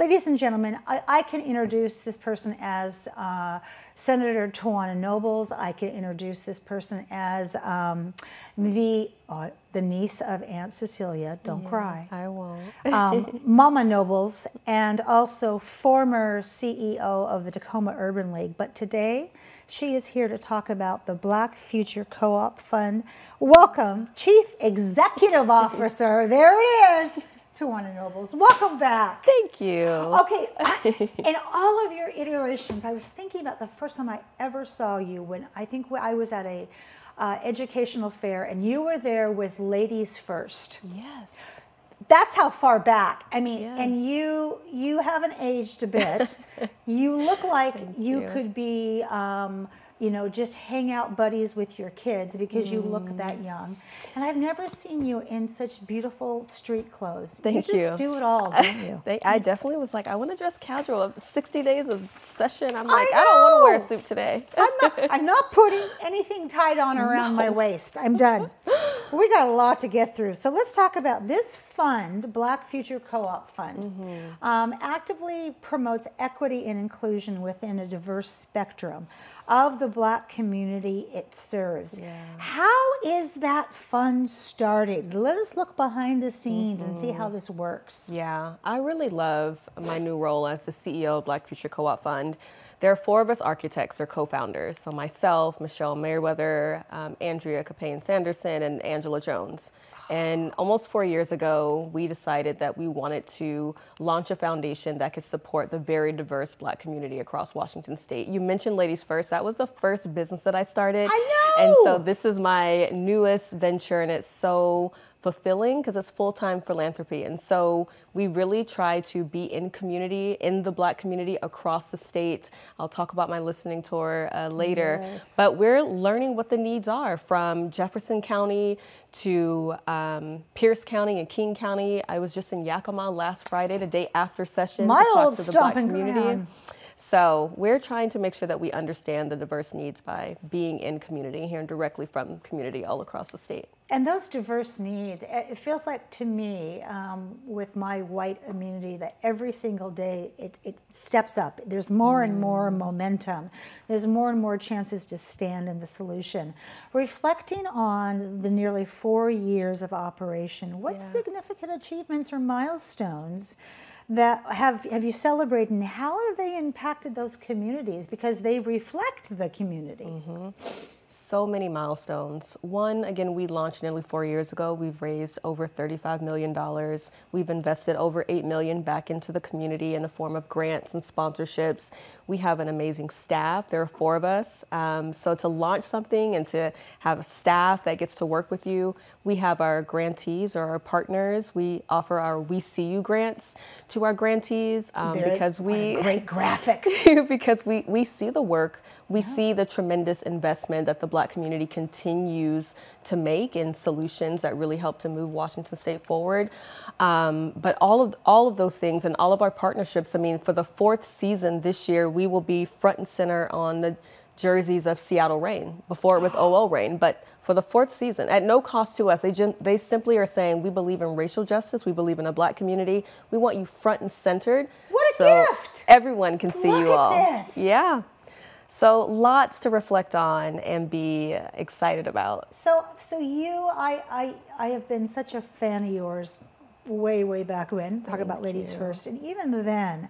ladies and gentlemen, I, I can introduce this person as uh, Senator T'wina Nobles. I can introduce this person as um, the uh, the niece of Aunt Cecilia. Don't yeah, cry. I won't. um, Mama Nobles, and also former CEO of the Tacoma Urban League. But today, she is here to talk about the Black Future Co-op Fund. Welcome, Chief Executive Officer. there it is. T'wina Nobles. Welcome back. Thank you. Okay, I, in all of your iterations, I was thinking about the first time I ever saw you when I think I was at a uh, educational fair and you were there with Ladies First. Yes. That's how far back. I mean, yes. and you you haven't aged a bit. you look like you, you, could be um, you know, just hang out buddies with your kids because mm. you look that mm. young. And I've never seen you in such beautiful street clothes. Thank you. just you. do it all, don't you? I definitely was like, I want to dress casual. 60 days of session. I'm like, I, I don't want to wear a suit today. I'm, not, I'm not putting anything tied on around no. my waist. I'm done. we got a lot to get through. So let's talk about this fund, Black Future Co-op Fund, mm-hmm. um, actively promotes equity and inclusion within a diverse spectrum of the black community it serves. Yeah. How is that fund started? Let us look behind the scenes mm-hmm. and see how mm-hmm. this works. Yeah, I really love my new role as the CEO of Black Future Co-op Fund. There are four of us architects or co-founders. So myself, Michelle Merriweather, um, Andrea Caupain Sanderson, and Angela Jones. And almost four years ago, we decided that we wanted to launch a foundation that could support the very diverse black community across Washington state. You mentioned Ladies First. That was the first business that I started. I know. And so this is my newest venture, and it's so fulfilling because it's full-time philanthropy and so we really try to be in community in the black community across the state i'll talk about my listening tour uh, later yes. but we're learning what the needs are from jefferson county to um, pierce county and king county i was just in yakima last friday the day after session my to talk to the black community ground. So we're trying to make sure that we understand the diverse needs by being in community, hearing directly from community all across the state. And those diverse needs, it feels like to me, um, with my white immunity, that every single day it, it steps up. There's more mm. and more momentum. There's more and more chances to stand in the solution. Reflecting on the nearly four years of operation, what yeah. significant achievements or milestones that have have you celebrated and how have they impacted those communities because they reflect the community mm-hmm. So many milestones. One again we launched nearly four years ago. We've raised over 35 million dollars. We've invested over 8 million back into the community in the form of grants and sponsorships. We have an amazing staff. There are four of us. Um, so to launch something and to have a staff that gets to work with you, we have our grantees or our partners. We offer our We See You grants to our grantees um, because we great graphic. because we we see the work. We see the tremendous investment that the black community continues to make in solutions that really help to move Washington State forward. Um, but all of all of those things and all of our partnerships, I mean, for the fourth season this year, we will be front and center on the jerseys of Seattle Reign. Before it was OL Reign, but for the fourth season, at no cost to us, they, they simply are saying, we believe in racial justice, we believe in a black community, we want you front and centered. What a so gift! everyone can see Look you all. This. Yeah. So lots to reflect on and be excited about. So, so you, I, I, I have been such a fan of yours, way, way back when. Talk Thank about ladies you. first, and even then,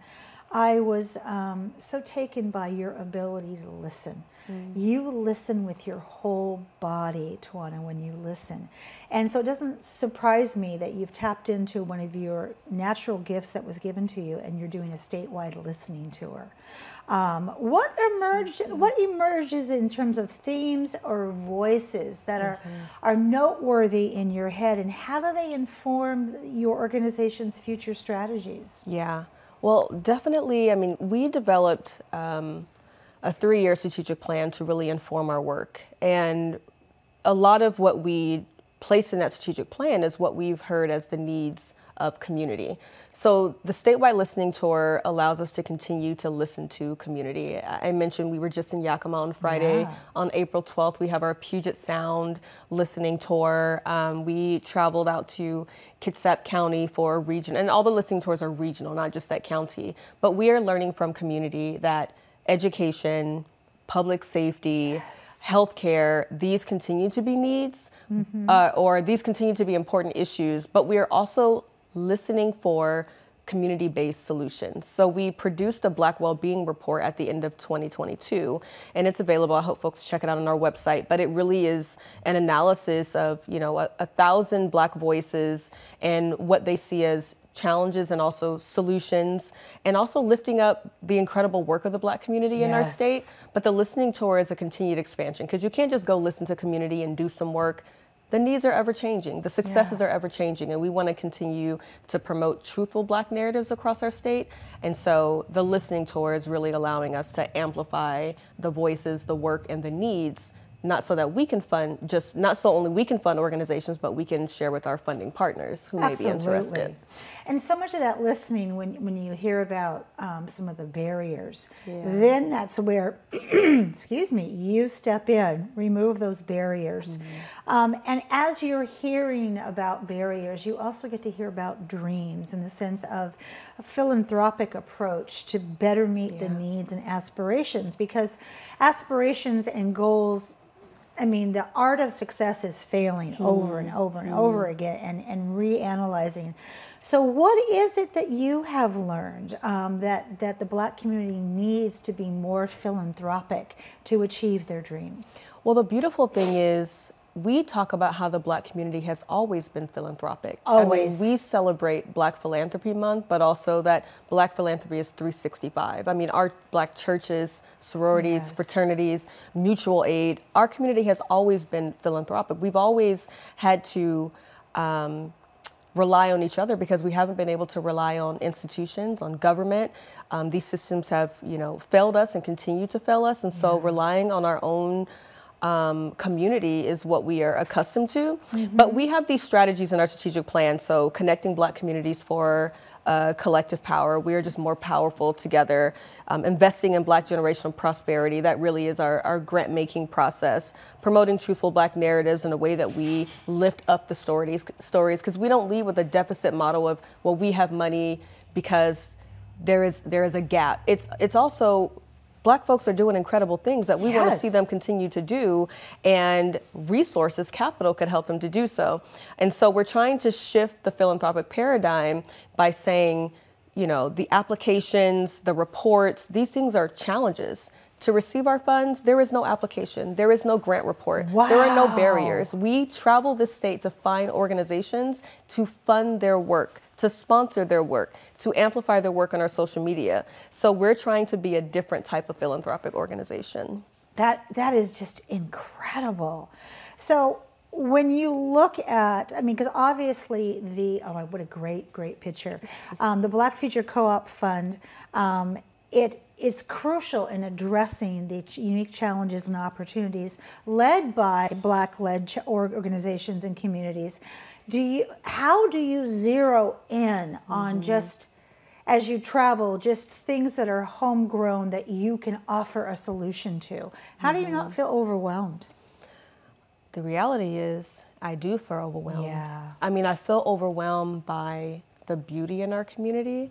I was um, so taken by your ability to listen. Mm. You listen with your whole body, T'wina, when you listen. And so it doesn't surprise me that you've tapped into one of your natural gifts that was given to you and you're doing a statewide listening tour. Um, what emerged? Mm-hmm. What emerges in terms of themes or voices that are mm-hmm. are noteworthy in your head, and how do they inform your organization's future strategies? Yeah, well, definitely. I mean, we developed um, a three-year strategic plan to really inform our work, and a lot of what we place in that strategic plan is what we've heard as the needs of community. So the statewide listening tour allows us to continue to listen to community. I mentioned we were just in Yakima on Friday. Yeah. On April 12th, we have our Puget Sound listening tour. Um, we traveled out to Kitsap County for a region, and all the listening tours are regional, not just that county. But we are learning from community that education, public safety, yes. healthcare, these continue to be needs mm-hmm. uh, or these continue to be important issues, but we are also listening for community based solutions. So we produced a Black Wellbeing Report at the end of 2022, and it's available. I hope folks check it out on our website. But it really is an analysis of you know a, a thousand Black voices and what they see as challenges and also solutions, and also lifting up the incredible work of the Black community yes. in our state. But the listening tour is a continued expansion because you can't just go listen to community and do some work the needs are ever changing, the successes yeah. are ever changing, and we want to continue to promote truthful black narratives across our state. And so the listening tour is really allowing us to amplify the voices, the work, and the needs not so that we can fund just not so only we can fund organizations but we can share with our funding partners who Absolutely. may be interested and so much of that listening when, when you hear about um, some of the barriers yeah. then that's where excuse me you step in remove those barriers mm-hmm. um, and as you're hearing about barriers you also get to hear about dreams in the sense of a philanthropic approach to better meet yeah. the needs and aspirations because aspirations and goals I mean, the art of success is failing mm. over and over and mm. over again and, and reanalyzing. So, what is it that you have learned um, that, that the black community needs to be more philanthropic to achieve their dreams? Well, the beautiful thing is we talk about how the black community has always been philanthropic. Always. I mean, we celebrate Black Philanthropy Month, but also that black philanthropy is 365. I mean, our black churches, sororities, yes. fraternities, mutual aid, our community has always been philanthropic. We've always had to um, rely on each other because we haven't been able to rely on institutions, on government. Um, these systems have, you know, failed us and continue to fail us, and so yeah. relying on our own um, community is what we are accustomed to. Mm-hmm. But we have these strategies in our strategic plan. So connecting Black communities for uh, collective power. We are just more powerful together. Um, investing in Black generational prosperity. That really is our, our grant making process. Promoting truthful Black narratives in a way that we lift up the stories. Stories because we don't lead with a deficit model of well we have money because there is there is a gap. It's it's also black folks are doing incredible things that we yes. want to see them continue to do and resources capital could help them to do so and so we're trying to shift the philanthropic paradigm by saying you know the applications the reports these things are challenges to receive our funds, there is no application, there is no grant report, wow. there are no barriers. We travel the state to find organizations to fund their work, to sponsor their work, to amplify their work on our social media. So we're trying to be a different type of philanthropic organization. That that is just incredible. So when you look at, I mean, because obviously the oh, what a great great picture, um, the Black Future Co-op Fund, um, it is crucial in addressing the unique challenges and opportunities led by Black-led organizations and communities do you how do you zero in on mm-hmm. just as you travel just things that are homegrown that you can offer a solution to how mm-hmm. do you not mm-hmm. feel overwhelmed the reality is i do feel overwhelmed yeah i mean i feel overwhelmed by the beauty in our community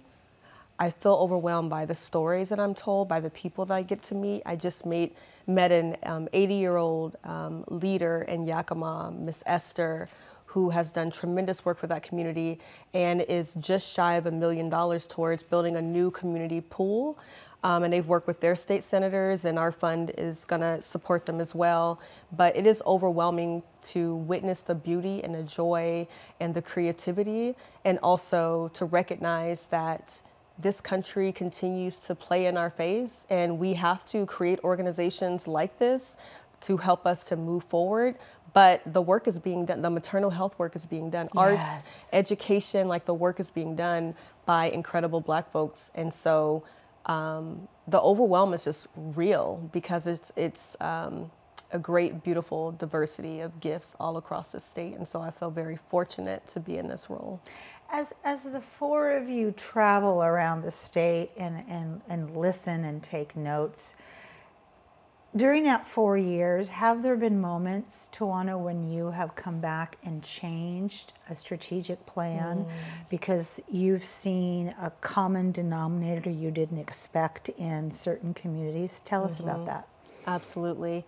I feel overwhelmed by the stories that I'm told, by the people that I get to meet. I just made, met an 80 um, year old um, leader in Yakima, Miss Esther, who has done tremendous work for that community and is just shy of a million dollars towards building a new community pool. Um, and they've worked with their state senators, and our fund is going to support them as well. But it is overwhelming to witness the beauty and the joy and the creativity, and also to recognize that this country continues to play in our face, and we have to create organizations like this to help us to move forward but the work is being done the maternal health work is being done yes. arts education like the work is being done by incredible black folks. And so um, the overwhelm is just real because it's it's um, a great beautiful diversity of gifts all across the state. And so i feel very fortunate to be in this role. As, as the four of you travel around the state and, and, and listen and take notes, during that four years, have there been moments, T'wina, when you have come back and changed a strategic plan mm. because you've seen a common denominator you didn't expect in certain communities? Tell us mm-hmm. about that. Absolutely.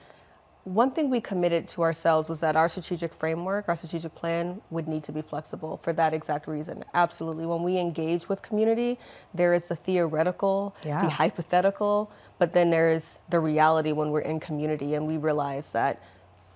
One thing we committed to ourselves was that our strategic framework, our strategic plan would need to be flexible for that exact reason. Absolutely. When we engage with community, there is the theoretical, yeah. the hypothetical, but then there's the reality when we're in community and we realize that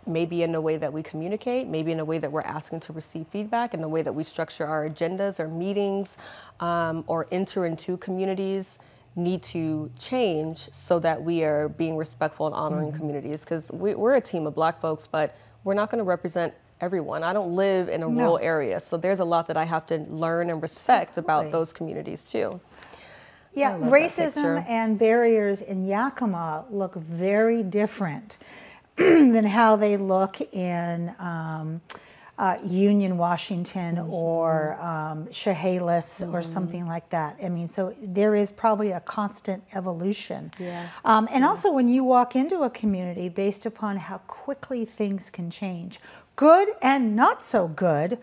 maybe in the way that we communicate, maybe in the way that we're asking to receive feedback, in the way that we structure our agendas or meetings um, or enter into communities need to change so that we are being respectful and honoring mm-hmm. communities because we, are a team of black folks but we're not going to represent everyone i don't live in a no. rural area so there's a lot that i have to learn and respect Absolutely. about those communities too yeah racism and barriers in yakima look very different than how they look in um, uh, Union, Washington, mm-hmm. or um, Chehalis, mm-hmm. or something like that. I mean, so there is probably a constant evolution. Yeah. Um, and yeah. also, when you walk into a community, based upon how quickly things can change, good and not so good,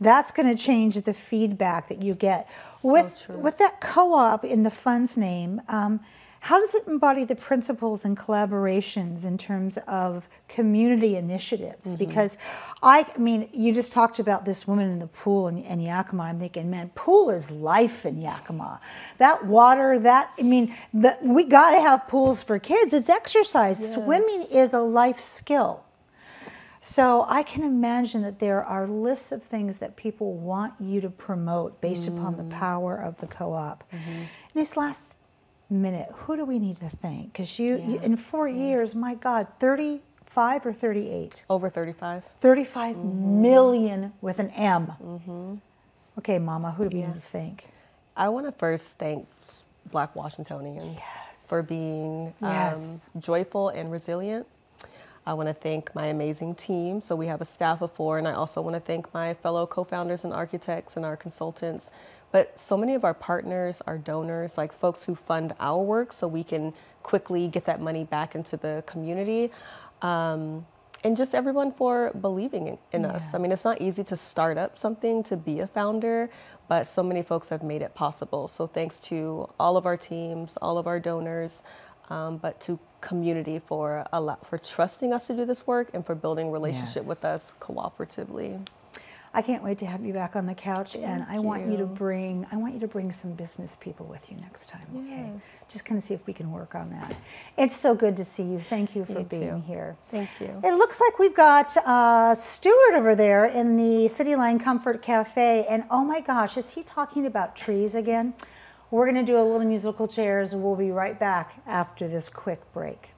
that's going to change the feedback that you get. So with true. with that co-op in the fund's name. Um, how does it embody the principles and collaborations in terms of community initiatives? Mm-hmm. Because I, I, mean, you just talked about this woman in the pool in, in, Yakima. I'm thinking, man, pool is life in Yakima. That water, that, I mean, the, we got to have pools for kids. It's exercise. Yes. Swimming is a life skill. So I can imagine that there are lists of things that people want you to promote based mm. upon the mm. power of the co-op. Mm-hmm. Last minute, who do we need to thank? Because you, yeah. you, in four yeah. years, my God, 35 or 38? Over 35. 35 mm-hmm. million with an M. Mm-hmm. Okay, Mama, who do we yeah. need to thank? I want to first thank Black Washingtonians yes. for being um, joyful and resilient. I want to thank my amazing team. So we have a staff of four, and I also want to thank my fellow co-founders and architects and our consultants but so many of our partners, our donors, like folks who fund our work so we can quickly get that money back into the community. Um, and just everyone for believing in, in yes. us. I mean, it's not easy to start up something, to be a founder, but so many folks have made it possible. So thanks to all of our teams, all of our donors, um, but to community for a lot, for trusting us to do this work and for building relationship yes. with us cooperatively. I can't wait to have you back on the couch, Thank and I you. want you to bring I want you to bring some business people with you next time. Okay, yes. just kind of see if we can work on that. It's so good to see you. Thank you for Me being too. here. Thank you. It looks like we've got uh, Stuart over there in the City Line Comfort Cafe, and oh my gosh, is he talking about trees again? We're going to do a little musical chairs, and we'll be right back after this quick break.